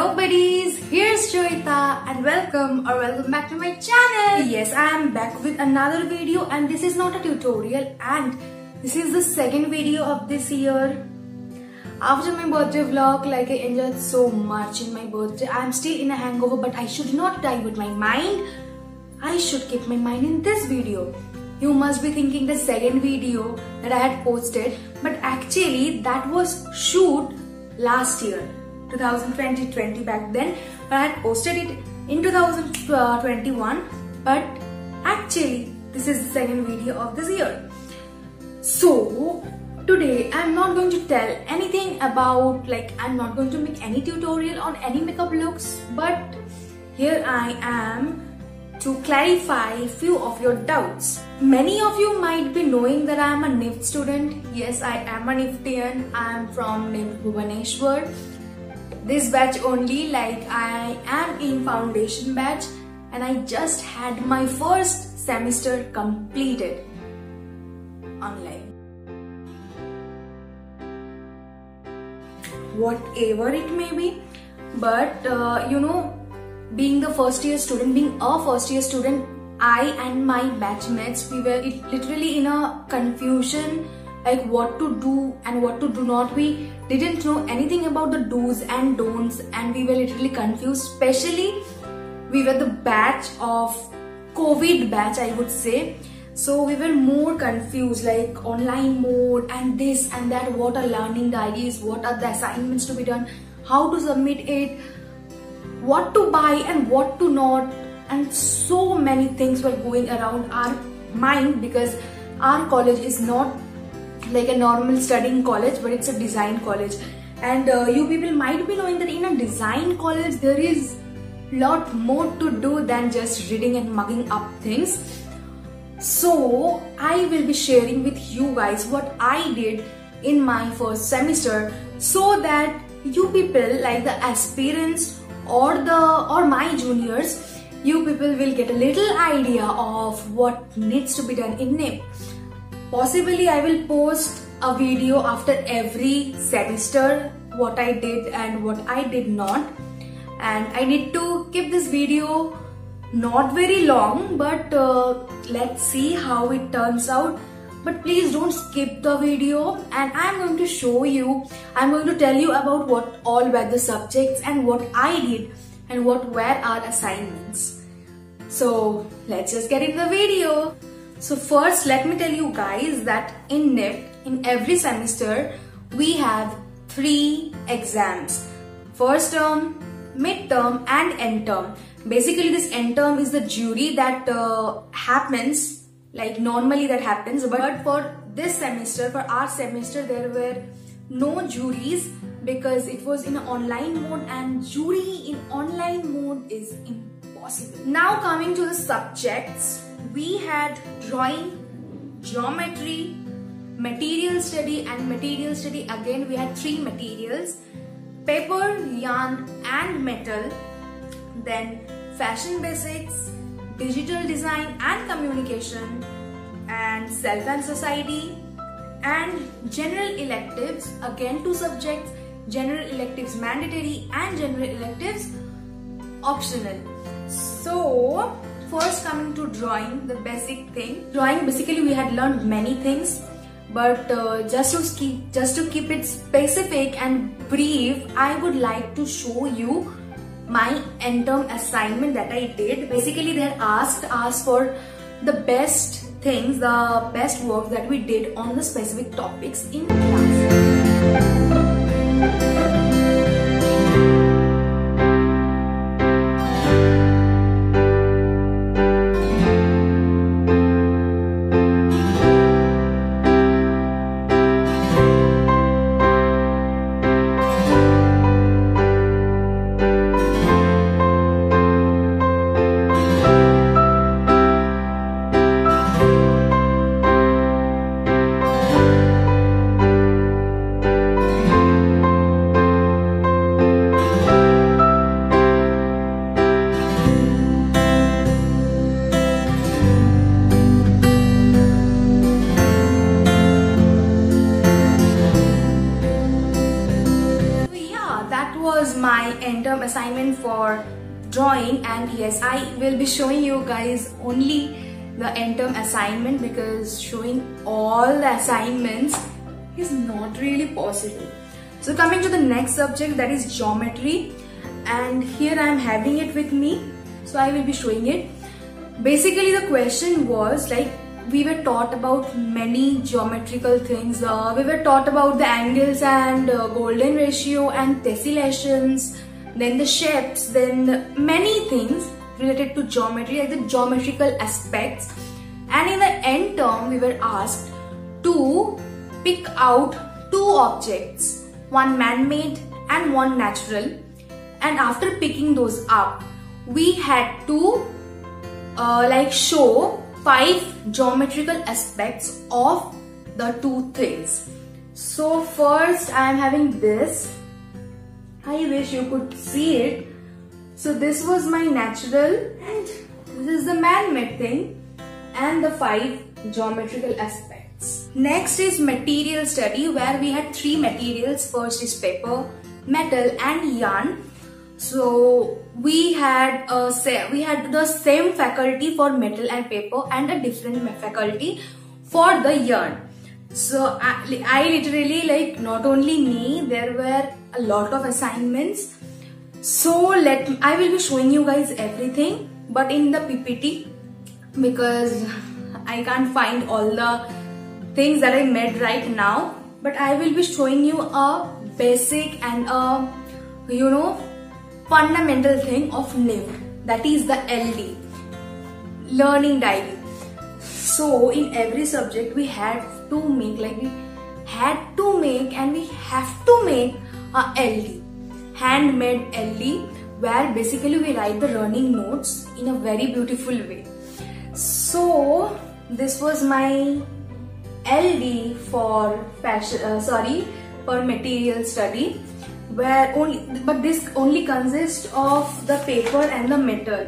Hello buddies, here's Jayita and welcome or welcome back to my channel. Yes, I am back with another video and this is not a tutorial and this is the second video of this year. After my birthday vlog, like I enjoyed so much in my birthday. I am still in a hangover but I should not divert my mind. I should keep my mind in this video. You must be thinking the second video that I had posted but actually that was shoot last year 2020 back then I had posted it in 2021 but actually this is the second video of this year so today I'm not going to tell anything about like I'm not going to make any tutorial on any makeup looks but here I am to clarify few of your doubts. Many of you might be knowing that I am a NIFT student. Yes, I am a NIFTian. I am from NIFT Bhubaneswar this batch only like I am in foundation batch and I just had my first semester completed online. Whatever it may be but uh, you know being the first year student, being a first year student I and my batchmates we were literally in a confusion like what to do and what to do not. We didn't know anything about the do's and don'ts and we were literally confused. Especially we were the batch of covid batch i would say. So we were more confused like online mode and this and that. What are learning diaries what are the assignments to be done? How to submit it? What to buy and what to not? And so many things were going around our mind because our college is not like a normal studying college but it's a design college. And uh, you people might be knowing that in a design college there is a lot more to do than just reading and mugging up things. So i will be sharing with you guys what i did in my first semester so that you people like the aspirants or the or my juniors you people will get a little idea of what needs to be done in NIFT Possibly I will post a video after every semester what I did and what I did not. And I need to keep this video not very long but uh, let's see how it turns out. But please don't skip the video and I'm going to show you I'm going to tell you about what all were the subjects and what I did and what were our assignments. So let's just get in the video so first let me tell you guys that in NIFT, in every semester, we have three exams. First term, mid-term and end term. Basically this end term is the jury that uh, happens, like normally that happens, but for this semester, for our semester, there were no juries because it was in online mode and jury in online mode is impossible. Now coming to the subjects, we had drawing, geometry, material study and material study. Again we had three materials paper, yarn and metal then fashion basics, digital design and communication and self and society and general electives. Again two subjects general electives mandatory and general electives optional. So first coming to drawing the basic thing. Drawing basically we had learned many things but uh, just to keep just to keep it specific and brief i would like to show you my end term assignment that i did. Basically they had asked us for the best things the best work that we did on the specific topics in class my end term assignment for drawing and yes I will be showing you guys only the end term assignment because showing all the assignments is not really possible. So coming to the next subject that is geometry and here I am having it with me so I will be showing it. Basically the question was like we were taught about many geometrical things. Uh, we were taught about the angles and uh, golden ratio and tessellations, then the shapes, then many things related to geometry, like the geometrical aspects. And in the end term, we were asked to pick out two objects, one man-made and one natural. And after picking those up, we had to uh, like show five geometrical aspects of the two things. So first I am having this. I wish you could see it. So this was my natural and this is the man-made thing and the five geometrical aspects. Next is material study where we had three materials. First is paper, metal and yarn so we had a we had the same faculty for metal and paper and a different faculty for the yarn. So I, I literally like not only me, there were a lot of assignments. So let I will be showing you guys everything, but in the PPT because I can't find all the things that I made right now. But I will be showing you a basic and a you know fundamental thing of NIFT that is the LD learning diary so in every subject we had to make like we had to make and we have to make a LD handmade LD where basically we write the learning notes in a very beautiful way. So this was my LD for fashion uh, sorry for material study where only but this only consists of the paper and the metal.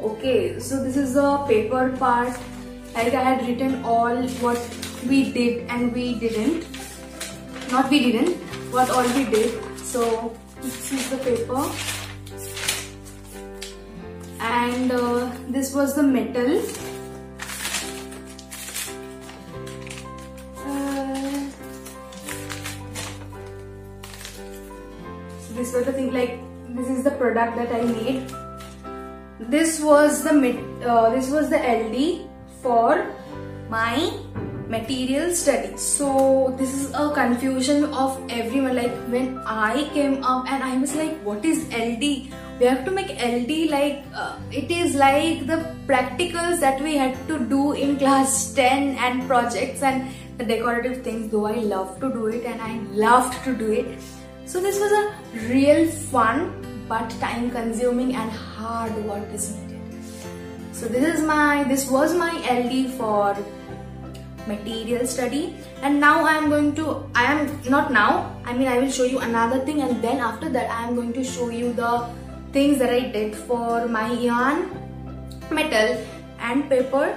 Okay so this is the paper part. Like I had written all what we did and we didn't. Not we didn't what all we did so this is the paper. And uh, this was the metal. This was the thing like this is the product that I made. This was the uh, this was the LD for my material study so this is a confusion of everyone. Like when I came up and I was like what is LD we have to make LD like uh, it is like the practicals that we had to do in class 10 and projects and the decorative things though I love to do it and I loved to do it. So this was a real fun but time consuming and hard work is needed. So this is my, this was my LD for material study and now I am going to, I am not now, I mean I will show you another thing and then after that I am going to show you the things that I did for my yarn, metal and paper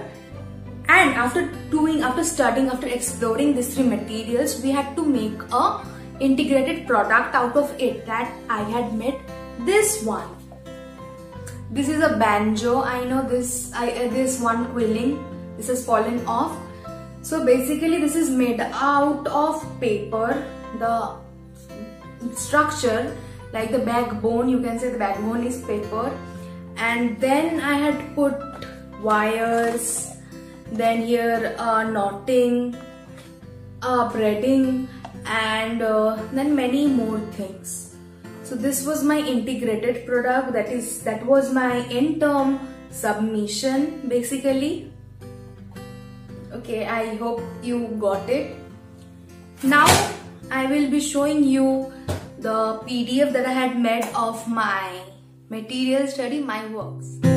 and after doing, after studying, after exploring these three materials we had to make a integrated product out of it that I had made this one. This is a banjo. I know this I uh, this one quilling. This has fallen off. So basically this is made out of paper. The structure like the backbone you can say the backbone is paper. And then I had put wires then here uh, knotting uh, braiding and uh, then many more things. So this was my integrated product. That is that was my end term submission basically okay i hope you got it. Now i will be showing you the pdf that i had made of my material study my works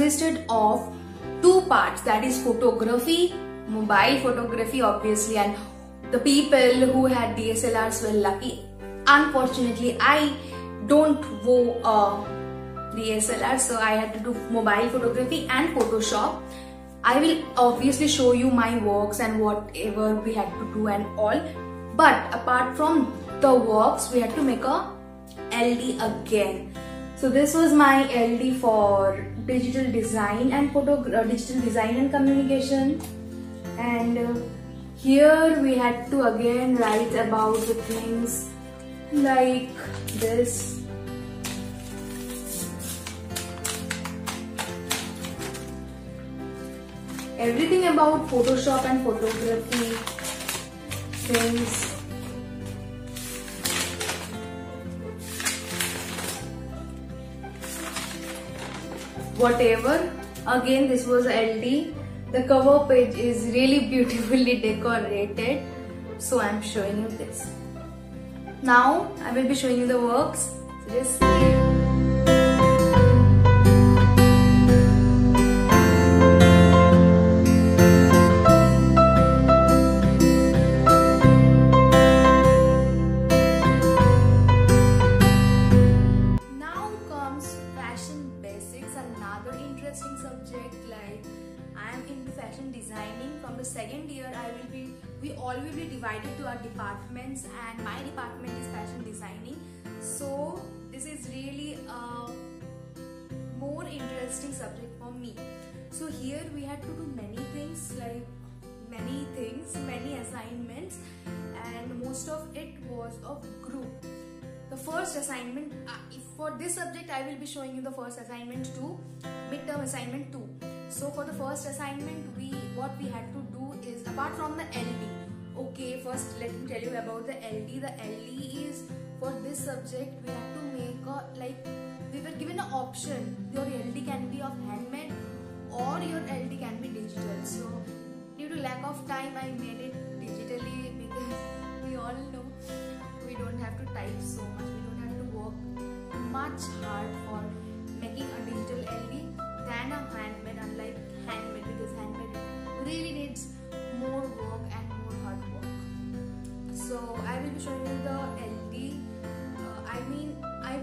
consisted of two parts that is photography, mobile photography obviously and the people who had DSLRs were lucky. Unfortunately, I don't go uh, DSLR so I had to do mobile photography and Photoshop. I will obviously show you my works and whatever we had to do and all. But apart from the works, we had to make a LD again. So this was my LD for digital design and photo, uh, digital design and communication. And uh, here we had to again write about the things like this everything about Photoshop and photography things. Whatever. Again, this was LD. The cover page is really beautifully decorated. So I'm showing you this. Now I will be showing you the works. So just subject for me. So here we had to do many things like many things many assignments and most of it was of group. The first assignment uh, for this subject i will be showing you the first assignment too midterm assignment too so for the first assignment we what we had to do is apart from the ld Okay, first let me tell you about the LD. The LD is for this subject we have to make a like an option. Your LD can be of handmade or your LD can be digital. So due to lack of time I made it digitally because we all know we don't have to type so much. We don't have to work much hard for making a digital LD than a handmade unlike handmade because handmade really needs more work and more hard work. so I will be showing you the LD.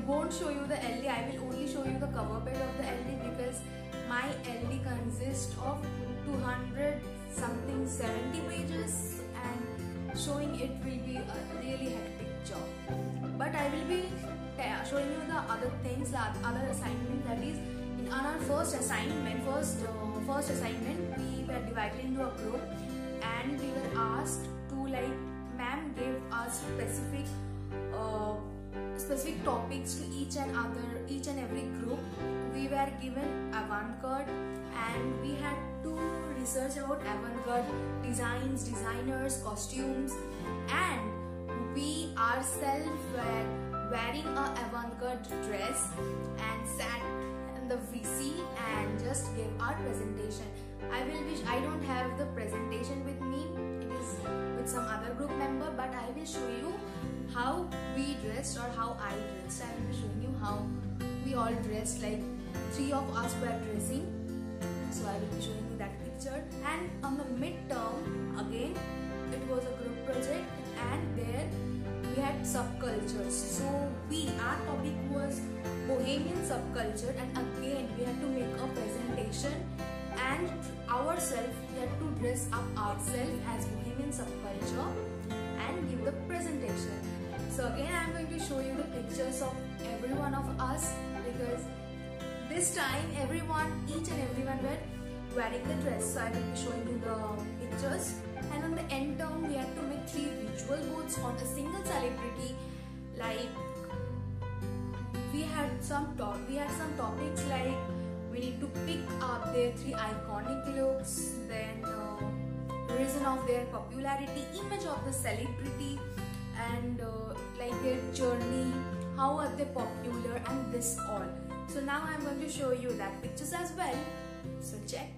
Uh, won't show you the LD. I will only show you the cover page of the LD because my LD consists of 200 something 70 pages and showing it will be a really hectic job. But I will be showing you the other things, the other assignment that is in our first assignment, first uh, first assignment we were divided into a group specific topics to each and other each and every group. We were given avant-garde and we had to research about avant-garde designs designers costumes. And we ourselves were wearing a avant-garde dress and sat in the VC and just gave our presentation. I will wish I don't have the presentation with me. It is with some other group member but I will show you how we dressed or how I dressed. I will be showing you how we all dressed like three of us were dressing. So I will be showing you that picture. And on the midterm again it was a group project and there we had subcultures. So we our topic was bohemian subculture and again we had to make a presentation and ourselves we had to dress up ourselves as Bohemian subculture and give the presentation. So again I am going to show you the pictures of every one of us because this time everyone, each and everyone were wearing the dress. So I will be showing you the pictures and on the end term we had to make three visual boards on a single celebrity like we had some talk we had some topics like we need to pick up their three iconic looks, then uh, reason of their popularity, image of the celebrity, and uh, like their journey, how are they popular, and this all. So now I'm going to show you that pictures as well. So check.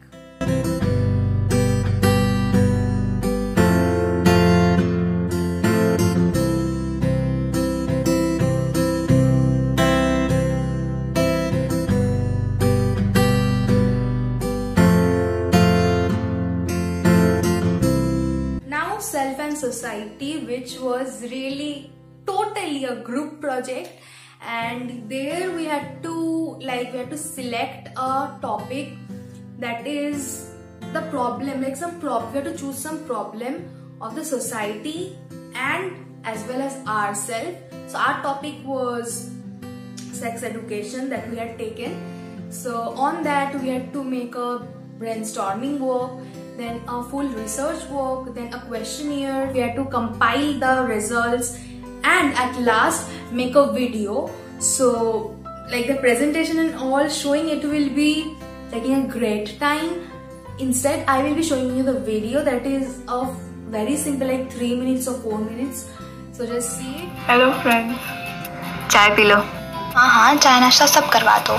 Society which was really totally a group project. And there we had to like we had to select a topic that is the problem like some problem we had to choose some problem of the society and as well as ourselves so our topic was sex education that we had taken. So on that we had to make a brainstorming work then a full research work then a questionnaire we had to compile the results and at last make a video so like the presentation and all showing it will be taking a great time instead I will be showing you the video that is of very simple like 3 minutes or 4 minutes so just see it hello friends चाय पी लो हाँ हाँ चाय नाश्ता सब करवा दो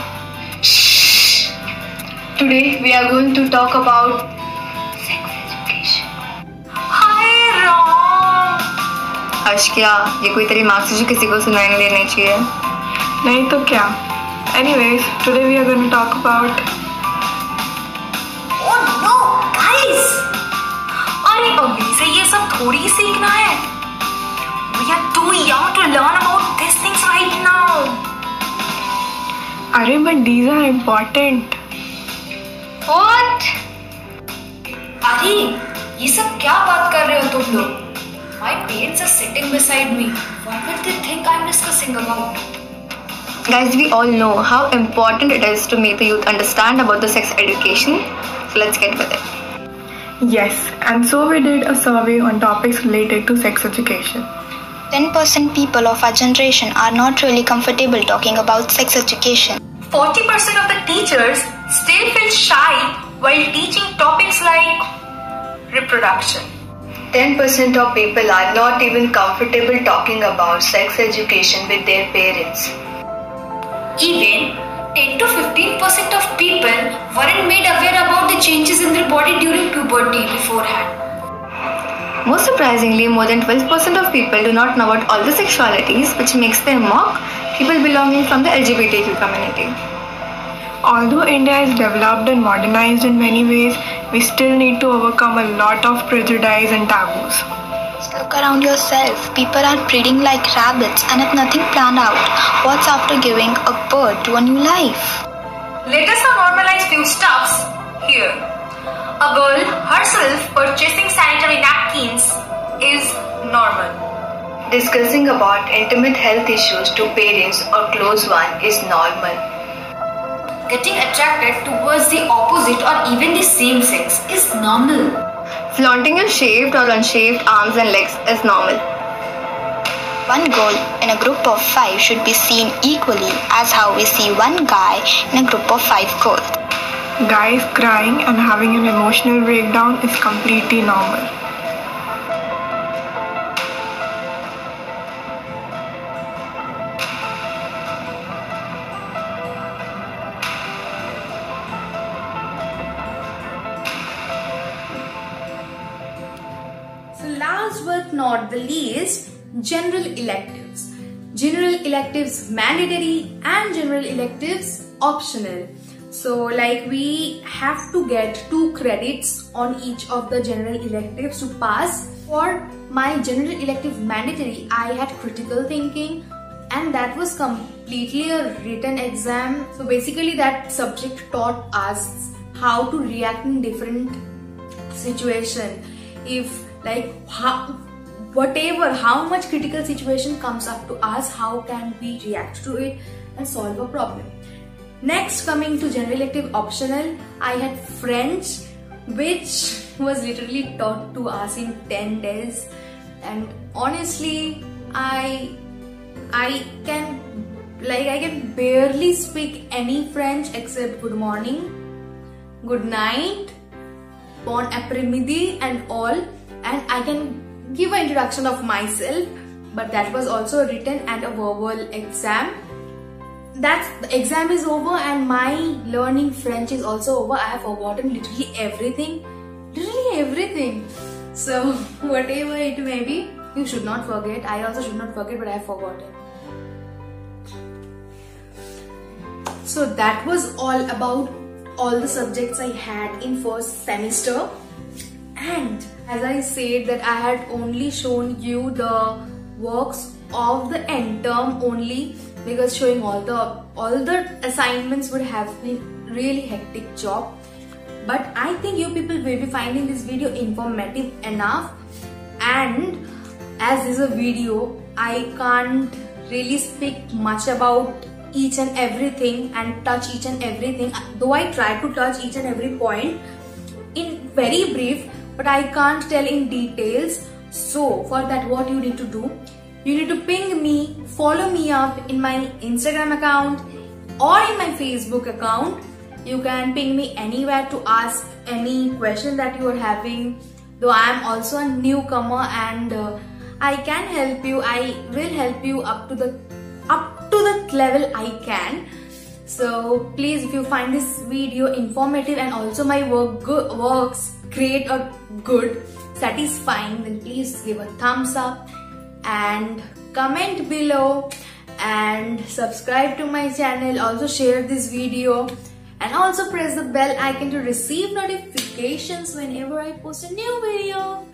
today we are going to talk about अश्किया ये कोई तेरी माँ से किसी को सुनाई नहीं देनी चाहिए। नहीं तो क्या? Anyways today we are talk about अरे अभी are but these are important अरे ये सब क्या बात कर रहे हो तुम लोग? My parents are sitting beside me. What would they think I'm discussing about? Guys, we all know how important it is to make the youth understand about the sex education. So let's get with it. Yes, and so we did a survey on topics related to sex education. 10% people of our generation are not really comfortable talking about sex education. 40% of the teachers still feel shy while teaching topics like reproduction. 10% of people are not even comfortable talking about sex education with their parents. Even 10 to 15% of people weren't made aware about the changes in their body during puberty beforehand. Most surprisingly, more than 12% of people do not know about all the sexualities, which makes them mock people belonging from the LGBTQ community. Although India is developed and modernized in many ways, we still need to overcome a lot of prejudice and taboos. Look around yourself. People are breeding like rabbits and have nothing planned out. What's after giving a birth to a new life? Let us normalize few stuffs here. A girl herself purchasing sanitary napkins is normal. Discussing about intimate health issues to parents or close one is normal. Getting attracted towards the opposite or even the same sex is normal. Flaunting your shaved or unshaved arms and legs is normal. One girl in a group of five should be seen equally as how we see one guy in a group of five girls. Guys crying and having an emotional breakdown is completely normal. The least, general electives. General electives mandatory and general electives optional. So like we have to get two credits on each of the general electives to pass. For my general elective mandatory, I had critical thinking and that was completely a written exam. So basically that subject taught us how to react in different situation. If like how, whatever how much critical situation comes up to us how can we react to it and solve a problem. Next coming to general elective optional i had french which was literally taught to us in 10 days. And honestly i i can like i can barely speak any french except good morning good night bon après-midi and all. And I can give an introduction of myself but that was also written and a verbal exam. That's the exam is over and my learning French is also over. I have forgotten literally everything. Literally everything. So whatever it may be, you should not forget. I also should not forget but I have forgotten. So that was all about all the subjects I had in first semester and As I said that I had only shown you the works of the end term only because showing all the all the assignments would have been really hectic job. But I think you people will be finding this video informative enough. And as this is a video I can't really speak much about each and everything and touch each and everything though I try to touch each and every point. In very brief but I can't tell in details. So for that what you need to do? You need to ping me follow me up in my Instagram account or in my Facebook account. You can ping me anywhere to ask any question that you are having. Though I am also a newcomer and uh, I can help you. I will help you up to the up to the level I can. So please if you find this video informative and also my work good, works great or good satisfying then please give a thumbs up and comment below and subscribe to my channel also share this video and also press the bell icon to receive notifications whenever I post a new video.